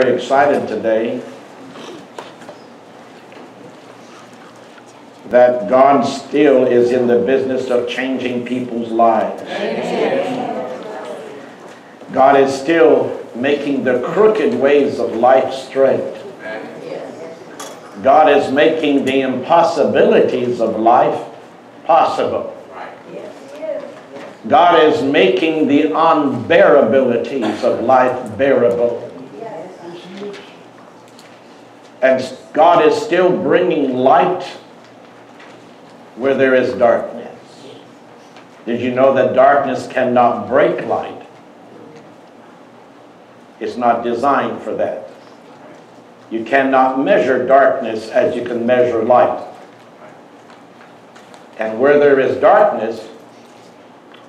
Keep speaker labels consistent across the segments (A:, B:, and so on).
A: very excited today that God still is in the business of changing people's lives. God is still making the crooked ways of life straight. God is making the impossibilities of life possible. God is making the unbearabilities of life bearable. And God is still bringing light where there is darkness. Did you know that darkness cannot break light? It's not designed for that. You cannot measure darkness as you can measure light. And where there is darkness,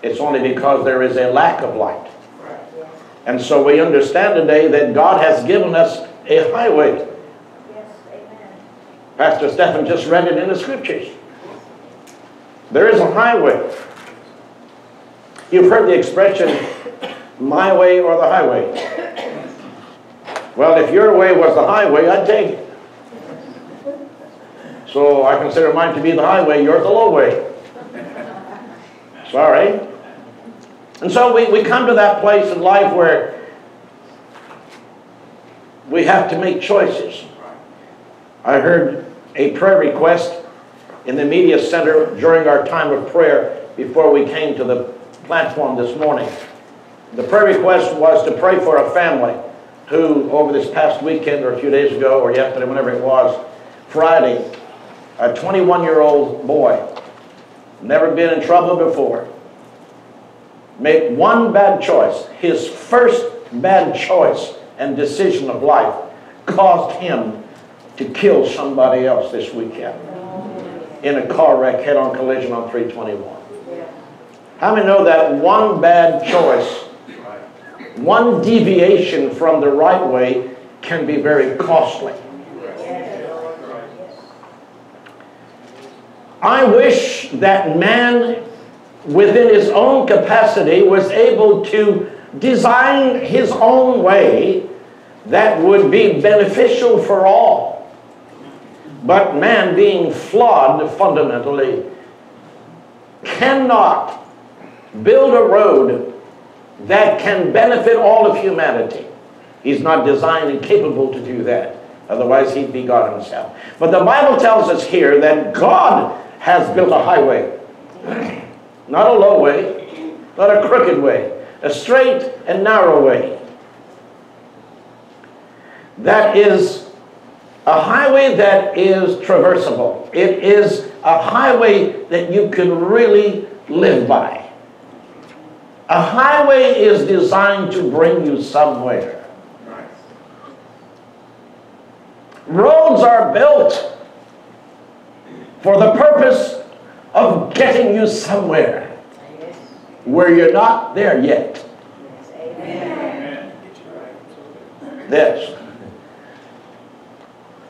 A: it's only because there is a lack of light. And so we understand today that God has given us a highway. Pastor Stephen just read it in the scriptures. There is a highway. You've heard the expression, my way or the highway. Well, if your way was the highway, I'd take it. So I consider mine to be the highway, yours the low way. Sorry. And so we, we come to that place in life where we have to make choices. I heard a prayer request in the media center during our time of prayer before we came to the platform this morning. The prayer request was to pray for a family who, over this past weekend or a few days ago or yesterday, whenever it was, Friday, a 21 year old boy, never been in trouble before, made one bad choice. His first bad choice and decision of life caused him to kill somebody else this weekend in a car wreck, head on collision on 321. How many know that one bad choice, one deviation from the right way can be very costly? I wish that man, within his own capacity, was able to design his own way that would be beneficial for all. But man, being flawed fundamentally, cannot build a road that can benefit all of humanity. He's not designed and capable to do that. Otherwise, he'd be God himself. But the Bible tells us here that God has built a highway. Not a low way, not a crooked way, a straight and narrow way. That is a highway that is traversable. It is a highway that you can really live by. A highway is designed to bring you somewhere. Roads are built for the purpose of getting you somewhere where you're not there yet. This.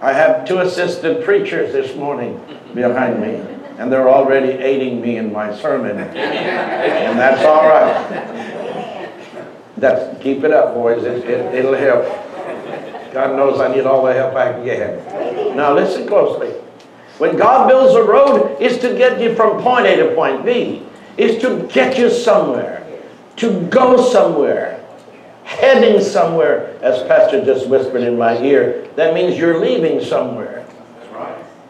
A: I have two assistant preachers this morning behind me, and they're already aiding me in my sermon. And that's all right. That's, keep it up, boys. It, it, it'll help. God knows I need all the help I can get. Now listen closely. When God builds a road, it's to get you from point A to point B. It's to get you somewhere, to go somewhere, heading somewhere, as Pastor just whispered in my ear. That means you're leaving somewhere.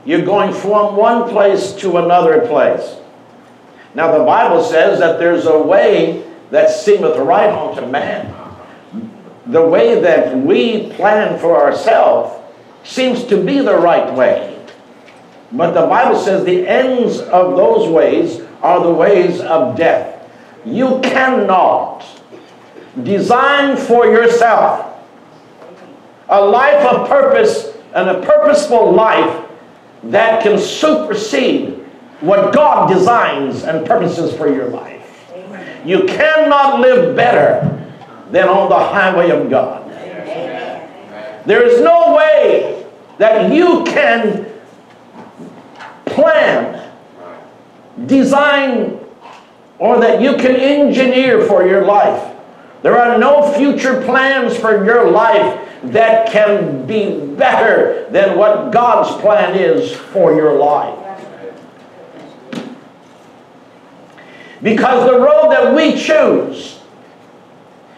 A: You're going from one place to another place. Now the Bible says that there's a way that seemeth right unto man. The way that we plan for ourselves seems to be the right way. But the Bible says the ends of those ways are the ways of death. You cannot design for yourself a life of purpose and a purposeful life that can supersede what God designs and purposes for your life. You cannot live better than on the highway of God. There is no way that you can plan, design, or that you can engineer for your life There are no future plans for your life that can be better than what God's plan is for your life. Because the road that we choose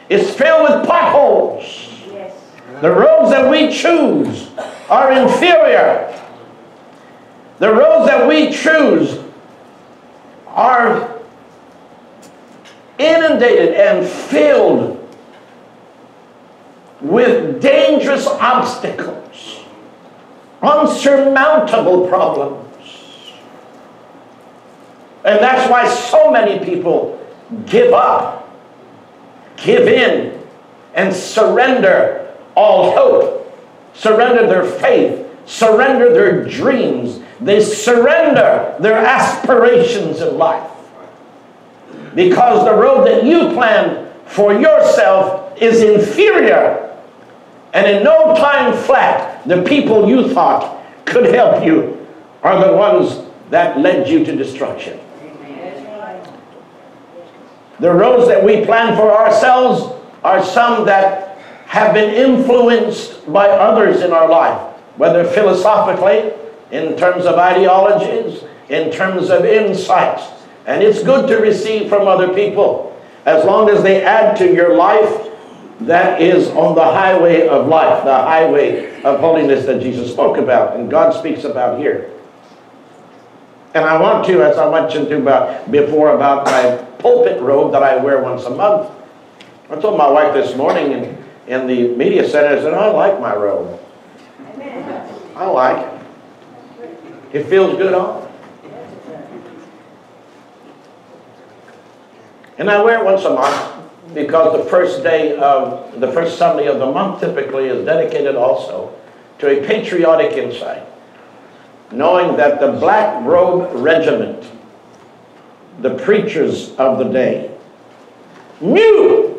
A: is filled with potholes. The roads that we choose are inferior. The roads that we choose are inundated and filled with dangerous obstacles, unsurmountable problems. And that's why so many people give up, give in, and surrender all hope, surrender their faith, surrender their dreams. They surrender their aspirations in life. Because the road that you planned for yourself is inferior. And in no time flat, the people you thought could help you are the ones that led you to destruction. The roads that we plan for ourselves are some that have been influenced by others in our life, whether philosophically, in terms of ideologies, in terms of insights. And it's good to receive from other people as long as they add to your life that is on the highway of life, the highway of holiness that Jesus spoke about and God speaks about here. And I want to, as I mentioned to about before about my pulpit robe that I wear once a month. I told my wife this morning in, in the media center, I said, I like my robe. I like it. It feels good on. And I wear it once a month because the first day of, the first Sunday of the month typically is dedicated also to a patriotic insight knowing that the Black Robe Regiment, the preachers of the day, knew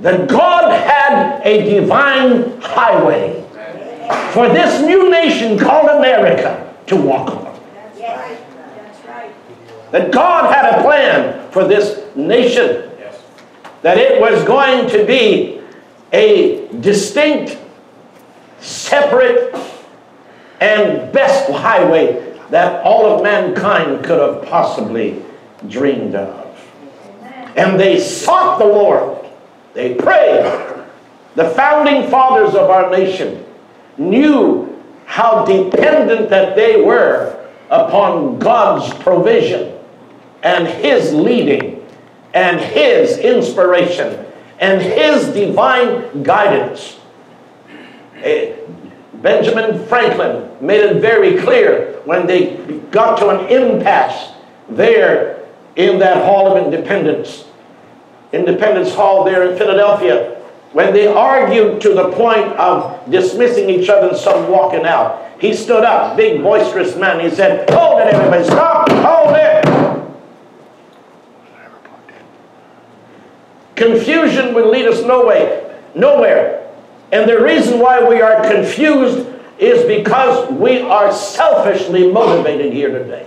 A: that God had a divine highway for this new nation called America to walk on. That God had a plan for this nation. That it was going to be a distinct, separate, and best highway that all of mankind could have possibly dreamed of. And they sought the Lord. They prayed. The founding fathers of our nation knew how dependent that they were upon God's provision and His leading and His inspiration and His divine guidance. Eh, Benjamin Franklin made it very clear when they got to an impasse there in that Hall of Independence, Independence Hall there in Philadelphia, when they argued to the point of dismissing each other and some walking out. He stood up, big boisterous man. He said, Hold it, everybody, stop, hold it. Confusion would lead us no way, nowhere. And the reason why we are confused is because we are selfishly motivated here today.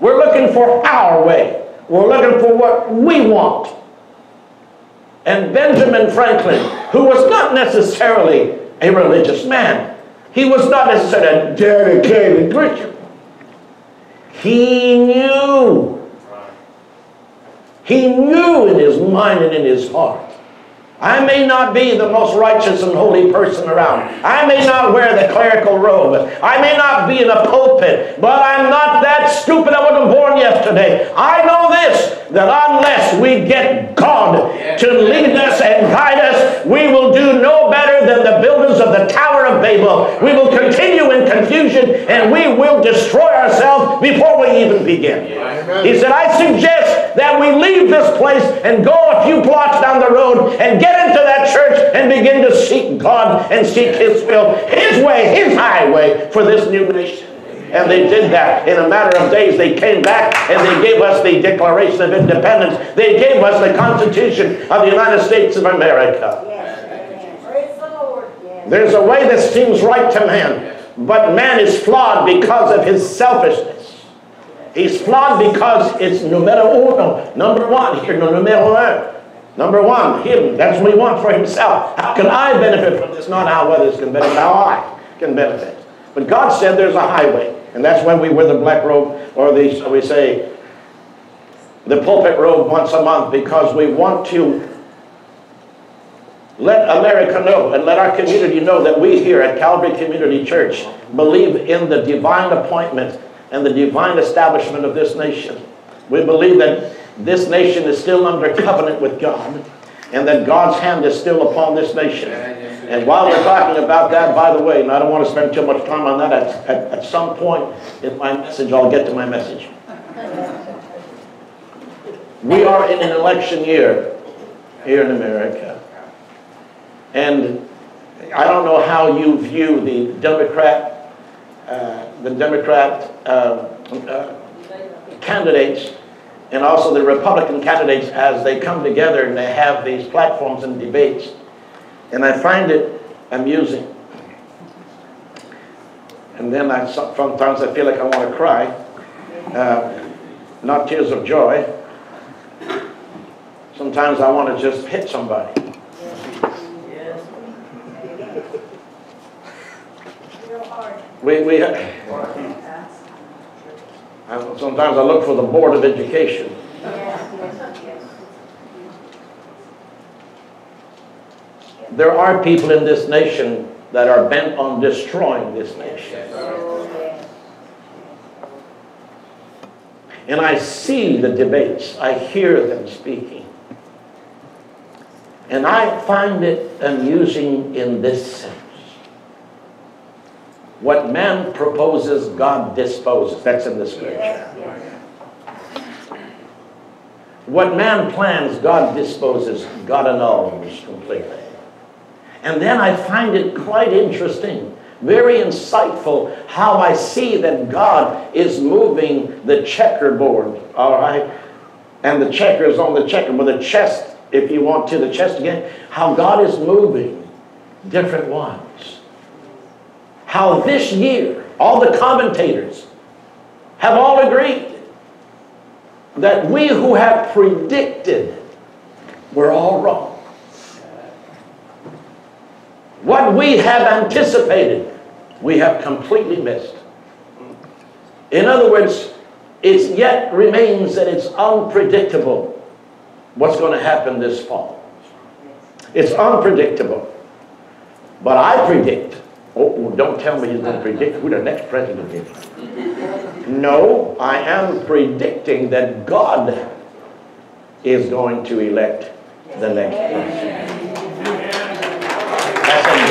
A: We're looking for our way. We're looking for what we want. And Benjamin Franklin, who was not necessarily a religious man, he was not necessarily a dedicated Christian. He knew. He knew in his mind and in his heart I may not be the most righteous and holy person around. I may not wear the clerical robe. I may not be in a pulpit, but I'm not that stupid I wasn't born yesterday. I know this, that unless we get God to lead us and guide us, we will do no better than the builders of the Tower of Babel. We will continue in confusion and we will destroy ourselves before we even begin. He said, I suggest that we leave this place and go a few blocks down the road and get get into that church and begin to seek God and seek His will, His way, His highway for this new nation. And they did that. In a matter of days, they came back and they gave us the Declaration of Independence. They gave us the Constitution of the United States of America. There's a way that seems right to man, but man is flawed because of his selfishness. He's flawed because it's numero uno, number one here, numero un. Number one, him. That's what he wants for himself. How can I benefit from this? Not how others can benefit, how I can benefit. But God said there's a highway. And that's when we wear the black robe, or the, we say, the pulpit robe once a month, because we want to let America know and let our community know that we here at Calvary Community Church believe in the divine appointment and the divine establishment of this nation. We believe that this nation is still under covenant with God and that God's hand is still upon this nation. And while we're talking about that, by the way, and I don't want to spend too much time on that, at, at, at some point in my message, I'll get to my message. We are in an election year here in America. And I don't know how you view the Democrat, uh, the Democrat uh, uh, candidates and also the Republican candidates as they come together and they have these platforms and debates. And I find it amusing. And then I, sometimes I feel like I want to cry. Uh, not tears of joy. Sometimes I want to just hit somebody. We, we, sometimes I look for the Board of Education. There are people in this nation that are bent on destroying this nation. And I see the debates, I hear them speaking. And I find it amusing in this sense. What man proposes, God disposes. That's in the scripture. What man plans, God disposes, God annuls completely. And then I find it quite interesting, very insightful, how I see that God is moving the checkerboard, all right? And the checkers on the checkerboard, the chest, if you want to, the chest again, how God is moving different ones. How this year, all the commentators have all agreed that we who have predicted were all wrong. What we have anticipated, we have completely missed. In other words, it yet remains that it's unpredictable what's going to happen this fall. It's unpredictable. But I predict, Oh, oh, don't tell me he's going to predict who the next president is. No, I am predicting that God is going to elect the next president.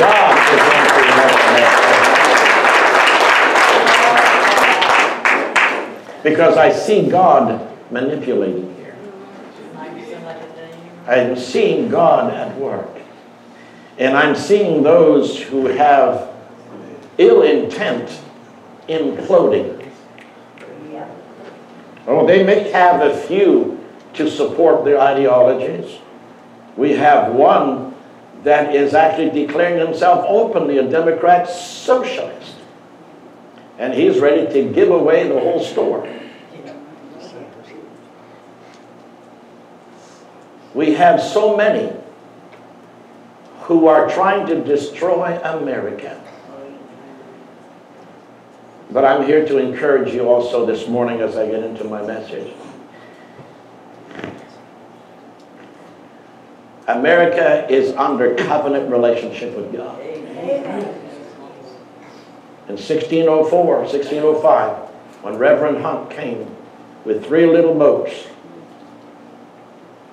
A: God is going to elect the next president. Because I see God manipulating here. I'm seeing God at work. And I'm seeing those who have ill intent imploding. Oh, they may have a few to support their ideologies. We have one that is actually declaring himself openly a Democrat socialist. And he's ready to give away the whole store. We have so many who are trying to destroy America. But I'm here to encourage you also this morning as I get into my message. America is under covenant relationship with God. In 1604, 1605, when Reverend Hunt came with three little boats,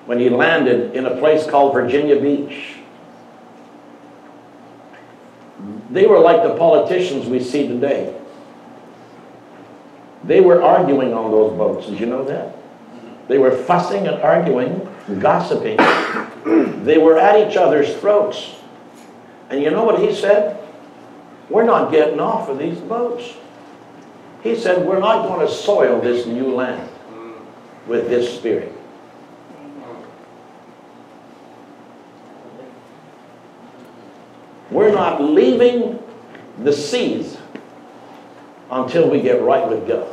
A: when he landed in a place called Virginia Beach, they were like the politicians we see today. They were arguing on those boats. Did you know that? They were fussing and arguing, gossiping they were at each other's throats. And you know what he said? We're not getting off of these boats. He said, We're not going to soil this new land with this spirit. We're not leaving the seas until we get right with God.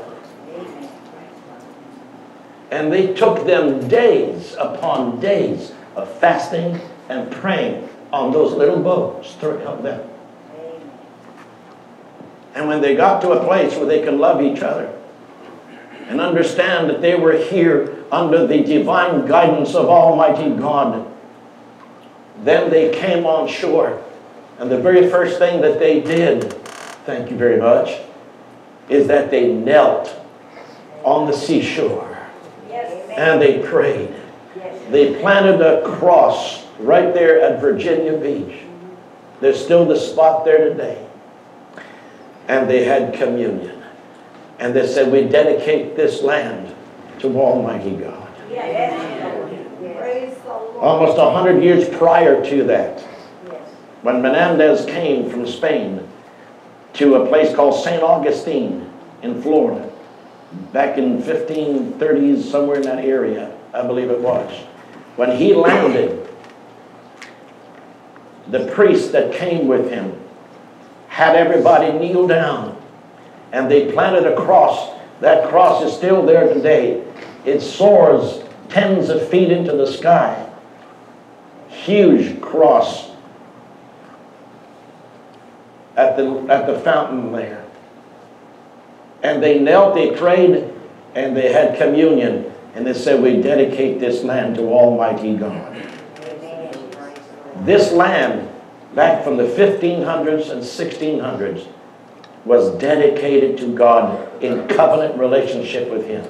A: And they took them days upon days of fasting and praying on those little boats, three of them. And when they got to a place where they could love each other and understand that they were here under the divine guidance of Almighty God, then they came on shore. And the very first thing that they did, thank you very much, is that they knelt on the seashore and they prayed. They planted a cross right there at Virginia Beach. There's still the spot there today. And they had communion. And they said, We dedicate this land to Almighty God. Almost a hundred years prior to that, when Menendez came from Spain to a place called St. Augustine in Florida, back in 1530s, somewhere in that area, I believe it was. When he landed, the priest that came with him had everybody kneel down and they planted a cross. That cross is still there today. It soars tens of feet into the sky. Huge cross at the, at the fountain there. And they knelt, they prayed, and they had communion. And they said, We dedicate this land to Almighty God. This land, back from the 1500s and 1600s, was dedicated to God in covenant relationship with Him.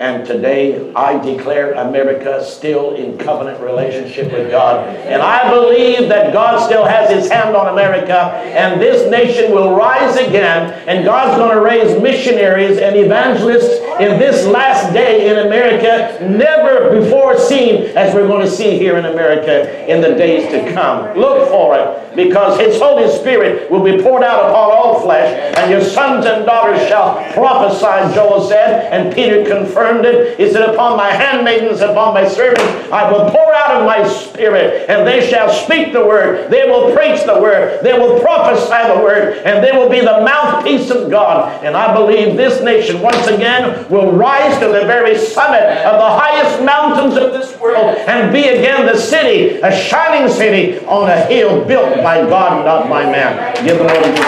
A: And today, I declare America still in covenant relationship with God. And I believe that God still has his hand on America, and this nation will rise again, and God's going to raise missionaries and evangelists in this last day in America, never before seen as we're going to see here in America in the days to come. Look for it, because his Holy Spirit will be poured out upon all flesh, and your sons and daughters shall prophesy, Joel said, and Peter confirmed it. He said, Upon my handmaidens, upon my servants, I will pour out of my spirit, and they shall speak the word. They will preach the word. They will prophesy the word, and they will be the mouthpiece of God. And I believe this nation once again will rise to the very summit of the highest mountains of this world and be again the city, a shining city on a hill built by God, not by man. Give the Lord a good.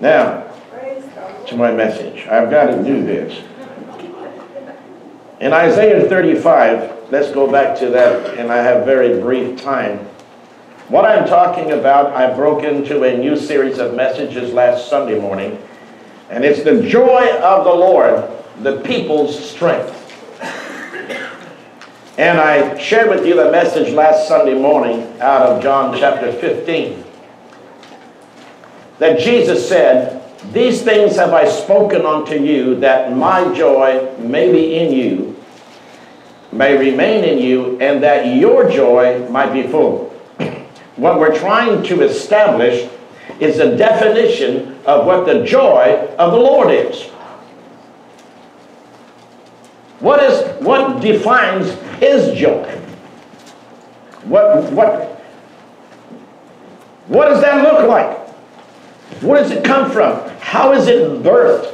A: Now, to my message. I've got to do this. In Isaiah 35, let's go back to that, and I have very brief time. What I'm talking about, I broke into a new series of messages last Sunday morning, and it's the joy of the Lord, the people's strength. And I shared with you the message last Sunday morning out of John chapter 15 that Jesus said, These things have I spoken unto you, that my joy may be in you, may remain in you, and that your joy might be full. what we're trying to establish is a definition of what the joy of the Lord is. What is what defines his joy? What what what does that look like? Where does it come from? How is it birthed?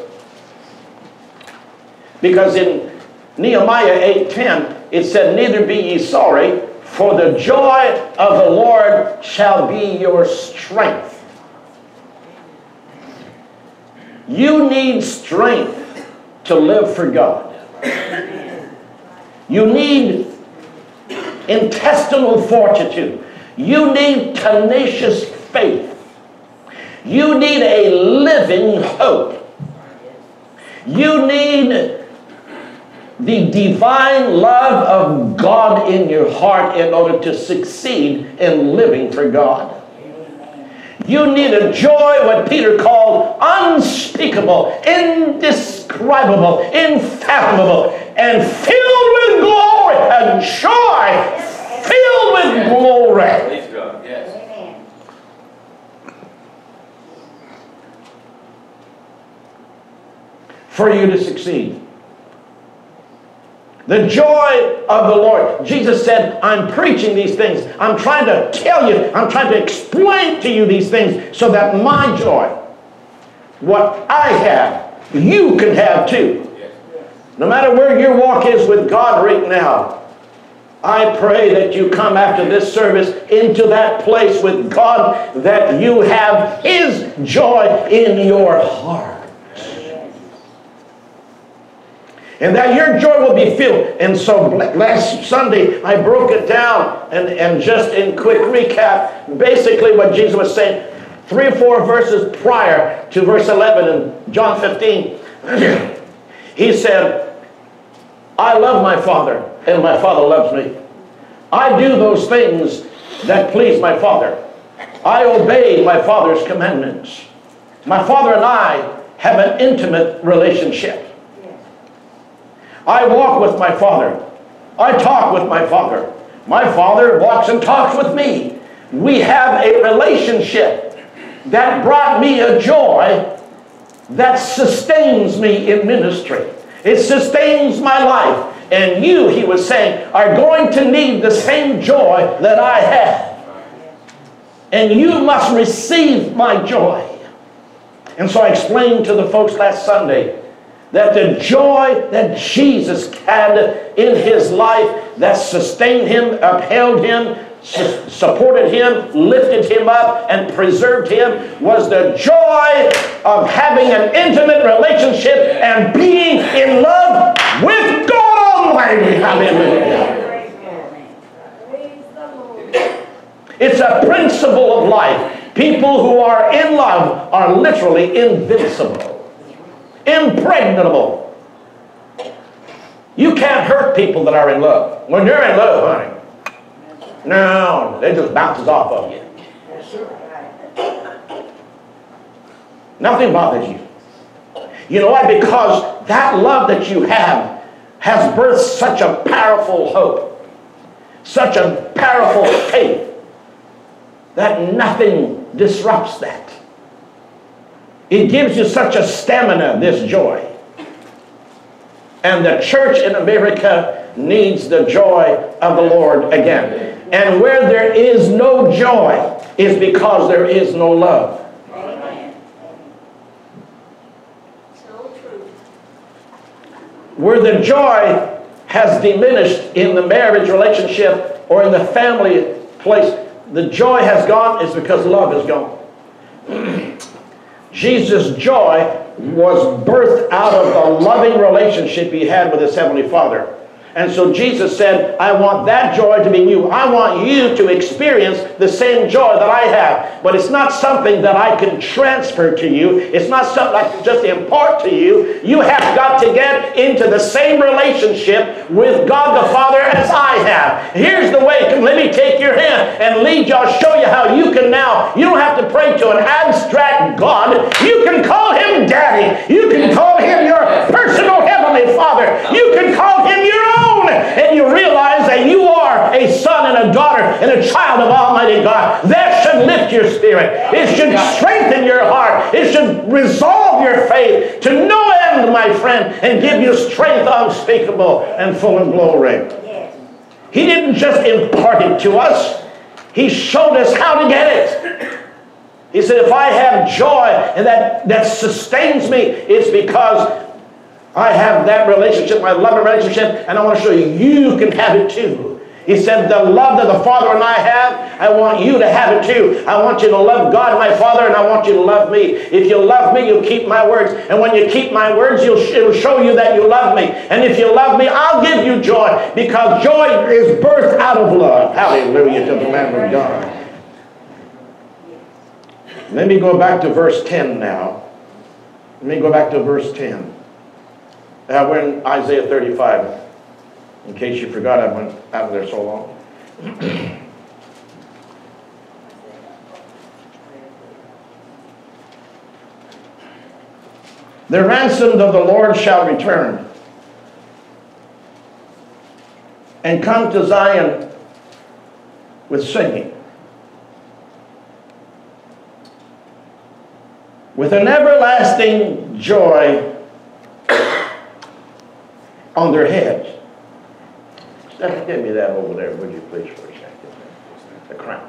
A: Because in Nehemiah 8:10 it said, "Neither be ye sorry, for the joy of the Lord shall be your strength." You need strength to live for God. You need intestinal fortitude. You need tenacious faith. You need a living hope. You need the divine love of God in your heart in order to succeed in living for God. You need a joy, what Peter called unspeakable, indescribable, unfathomable, and filled with glory, a joy filled with glory. for you to succeed. The joy of the Lord. Jesus said, I'm preaching these things. I'm trying to tell you, I'm trying to explain to you these things so that my joy, what I have, you can have too. No matter where your walk is with God right now, I pray that you come after this service into that place with God that you have His joy in your heart. and that your joy will be filled. And so last Sunday, I broke it down and, and just in quick recap, basically what Jesus was saying, three or four verses prior to verse 11 in John 15, he said, I love my Father, and my Father loves me. I do those things that please my Father. I obey my Father's commandments. My Father and I have an intimate relationship. I walk with my Father. I talk with my Father. My Father walks and talks with me. We have a relationship that brought me a joy that sustains me in ministry. It sustains my life. And you, he was saying, are going to need the same joy that I have. And you must receive my joy. And so I explained to the folks last Sunday that the joy that Jesus had in his life that sustained him, upheld him, supported him, lifted him up, and preserved him was the joy of having an intimate relationship and being in love with God Almighty. Hallelujah. It's a principle of life. People who are in love are literally invincible impregnable. You can't hurt people that are in love. When you're in love, honey, no, they just bounces off of you. Nothing bothers you. You know why? Because that love that you have has birthed such a powerful hope, such a powerful faith, that nothing disrupts that. It gives you such a stamina, this joy. And the church in America needs the joy of the Lord again. And where there is no joy is because there is no love. Where the joy has diminished in the marriage relationship or in the family place, the joy has gone is because love is gone. Jesus' joy was birthed out of the loving relationship he had with his heavenly Father. And so Jesus said, I want that joy to be you. I want you to experience the same joy that I have. But it's not something that I can transfer to you. It's not something I can just impart to you. You have got to get into the same relationship with God the Father as I have. Here's the way. Let me take your hand and lead you. I'll show you how you can now. You don't have to pray to an abstract God. You can call him Daddy. You can call him your personal heavenly Father. You can call him your own and you realize that you are a son and a daughter and a child of Almighty God, that should lift your spirit. It should strengthen your heart. It should resolve your faith to no end, my friend, and give you strength unspeakable and full of glory. He didn't just impart it to us, He showed us how to get it. He said, if I have joy and that, that sustains me, it's because I have that relationship, my love relationship, and I want to show you, you can have it too. He said, the love that the Father and I have, I want you to have it too. I want you to love God, my Father, and I want you to love me. If you love me, you'll keep my words. And when you keep my words, you'll, it'll show you that you love me. And if you love me, I'll give you joy, because joy is birthed out of love. Hallelujah to the Lamb of God. Let me go back to verse 10 now. Let me go back to verse 10. Uh, we're in Isaiah 35. In case you forgot, I went out of there so long. the ransomed of the Lord shall return and come to Zion with singing. With an everlasting joy on their heads. Let- Give me that over there, would you please, for a second? The crown.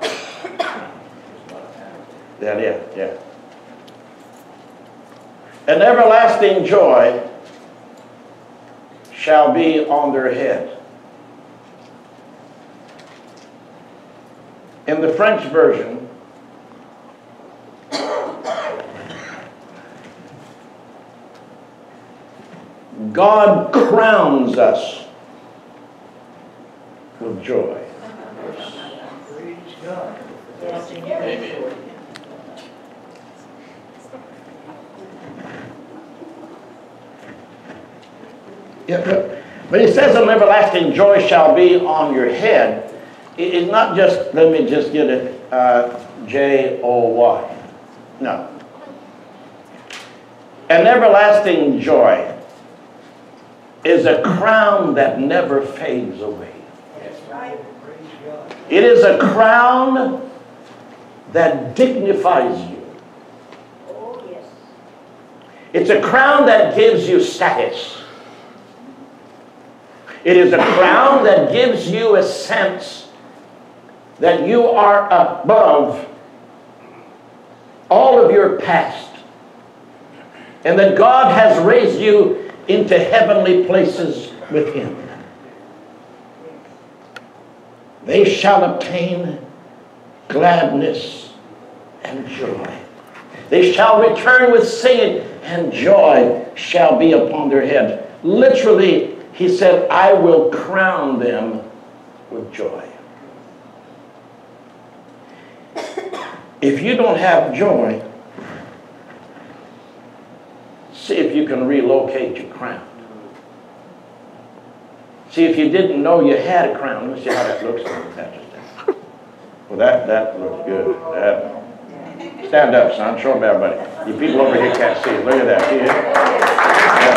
A: Yeah, yeah, yeah. An everlasting joy shall be on their head. In the French version, God crowns us with joy. Yeah, but, but he says an everlasting joy shall be on your head. It- it's not just, let me just get it, uh, J-O-Y. No. An everlasting joy is a crown that never fades away. It is a crown that dignifies you.
B: Oh, yes.
A: It's a crown that gives you status. It is a crown that gives you a sense that you are above all of your past and that God has raised you into heavenly places with Him. They shall obtain gladness and joy. They shall return with singing, and joy shall be upon their head. Literally, he said, I will crown them with joy. If you don't have joy, see if you can relocate your crown. See if you didn't know you had a crown. Let me see how that looks. Well, that, that looks good. That, Stand up, son. Show them everybody. You people over here can't see it. Look at that. See it? Yeah, yeah.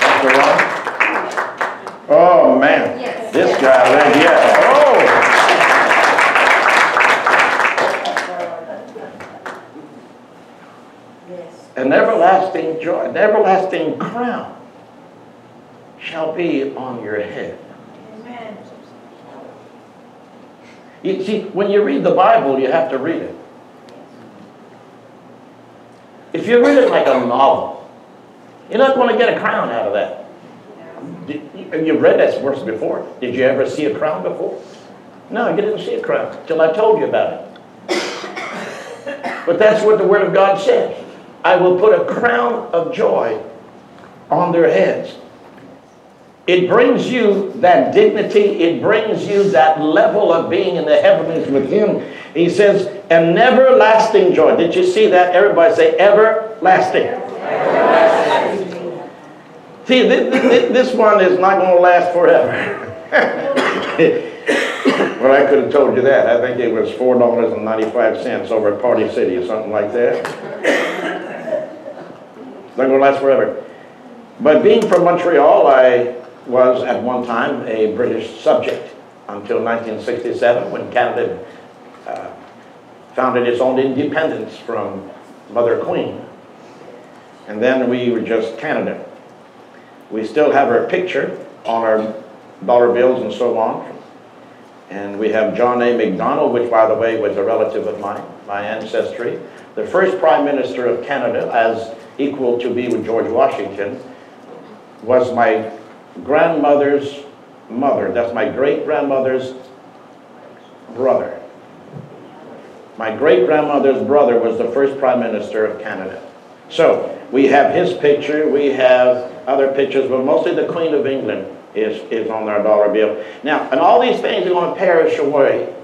A: That's the one. Oh, man.
B: Yes.
A: This guy right here. Oh.
B: Yes.
A: An everlasting joy, an everlasting crown shall be on your head.
B: Amen.
A: You see, when you read the Bible, you have to read it. If you read it like a novel, you're not going to get a crown out of that. Did- You've read that verse before. Did you ever see a crown before? No, you didn't see a crown till I told you about it. But that's what the Word of God said. I will put a crown of joy on their heads. It brings you that dignity. It brings you that level of being in the heavens with Him. He says, an everlasting joy. Did you see that? Everybody say, everlasting. See, this, this one is not going to last forever. well, I could have told you that. I think it was $4.95 over at Party City or something like that. Not going to last forever. But being from Montreal, I was at one time a British subject until 1967 when Canada uh, founded its own independence from Mother Queen. And then we were just Canada. We still have her picture on our dollar bills and so on. And we have John A. MacDonald, which, by the way, was a relative of mine, my ancestry. The first Prime Minister of Canada, as equal to be with George Washington, was my grandmother's mother. That's my great grandmother's brother. My great grandmother's brother was the first Prime Minister of Canada. So we have his picture, we have other pictures, but mostly the Queen of England is, is on our dollar bill. Now, and all these things are going to perish away.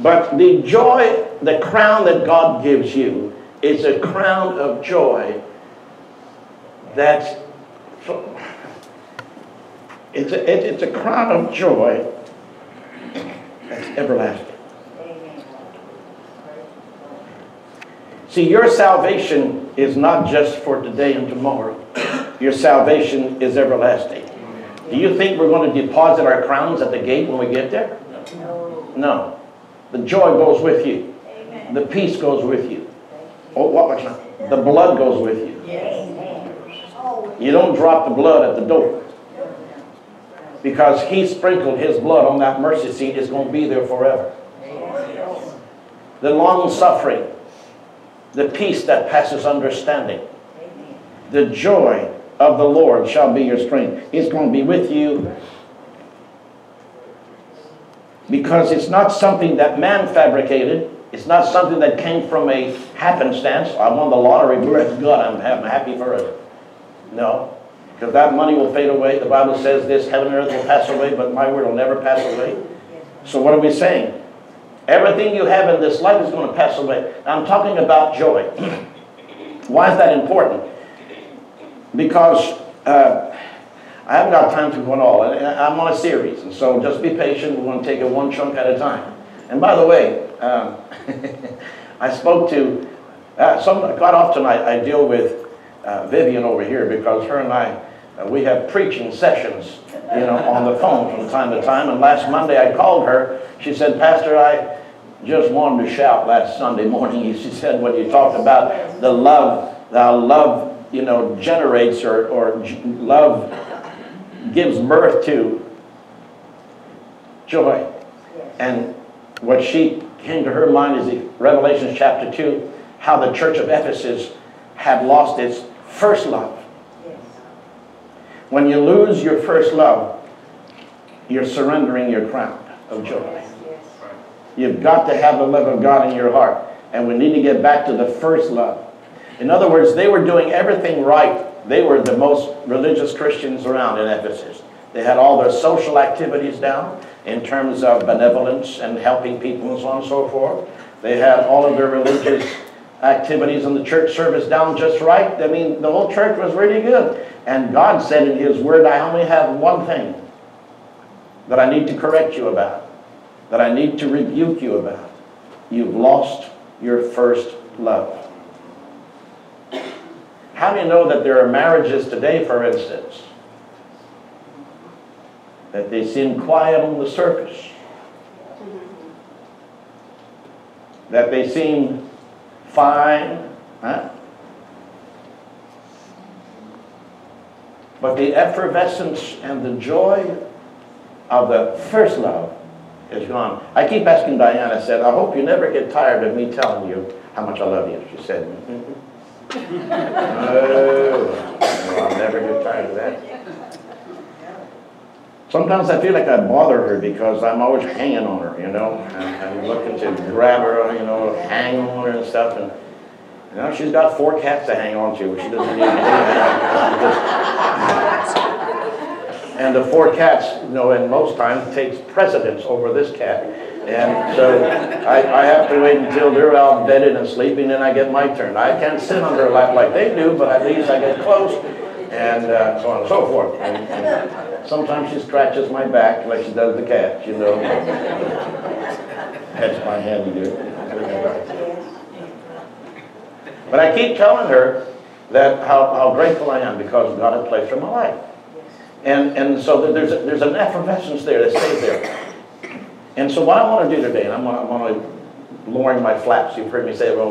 A: But the joy, the crown that God gives you, is a crown of joy that's it's a, it- it's a crown of joy that's everlasting. See, your salvation is not just for today and tomorrow. Your salvation is everlasting. Do you think we're going to deposit our crowns at the gate when we get there?
B: No.
A: No. The joy goes with you.
B: Amen.
A: The peace goes with you. Oh, what was that? The blood goes with you. You don't drop the blood at the door. Because he sprinkled his blood on that mercy seat, it's going to be there forever. The long suffering, the peace that passes understanding, the joy of the Lord shall be your strength. It's going to be with you because it's not something that man fabricated. It's not something that came from a happenstance. I won the lottery, bless God, I'm ha- I'm happy forever. No, because that money will fade away. The Bible says this, heaven and earth will pass away, but my word will never pass away. So what are we saying? Everything you have in this life is going to pass away. I'm talking about joy. Why is that important? Because uh, I haven't got time to go on all. I'm on a series, and so just be patient. We're going to take it one chunk at a time. And by the way, um, I spoke to uh, some. Quite often, I, I deal with uh, Vivian over here because her and I uh, we have preaching sessions, you know, on the phone from time to time. And last Monday, I called her. She said, "Pastor, I." Just wanted to shout last Sunday morning. She said, when you talked about the love, the love, you know, generates or, or love gives birth to joy. And what she came to her mind is the Revelation chapter 2, how the church of Ephesus had lost its first love. When you lose your first love, you're surrendering your crown of joy. You've got to have the love of God in your heart. And we need to get back to the first love. In other words, they were doing everything right. They were the most religious Christians around in Ephesus. They had all their social activities down in terms of benevolence and helping people and so on and so forth. They had all of their religious activities and the church service down just right. I mean, the whole church was really good. And God said in His Word, I only have one thing that I need to correct you about that I need to rebuke you about. You've lost your first love. How do you know that there are marriages today, for instance, that they seem quiet on the surface? That they seem fine, huh? But the effervescence and the joy of the first love is gone. I keep asking Diana, I said, I hope you never get tired of me telling you how much I love you. She said, "Mhm." no, no, I'll never get tired of that. Sometimes I feel like I bother her because I'm always hanging on her, you know. I'm, I'm looking to grab her, you know, hang on her and stuff. And you know, she's got four cats to hang on to. She doesn't need that. And the four cats, you know, in most times takes precedence over this cat. And so I, I have to wait until they're out bedded and sleeping, then I get my turn. I can't sit on her lap like they do, but at least I get close and uh, so on and so forth. And, and sometimes she scratches my back like she does the cat, you know. Pets my hand
B: Yes.
A: But I keep telling her that how, how grateful I am because God had placed her in my life. And, and so there's, a, there's an effervescence there that stays there. And so what I want to do today, and I'm, I'm going to lowering my flaps, you've heard me say it, well,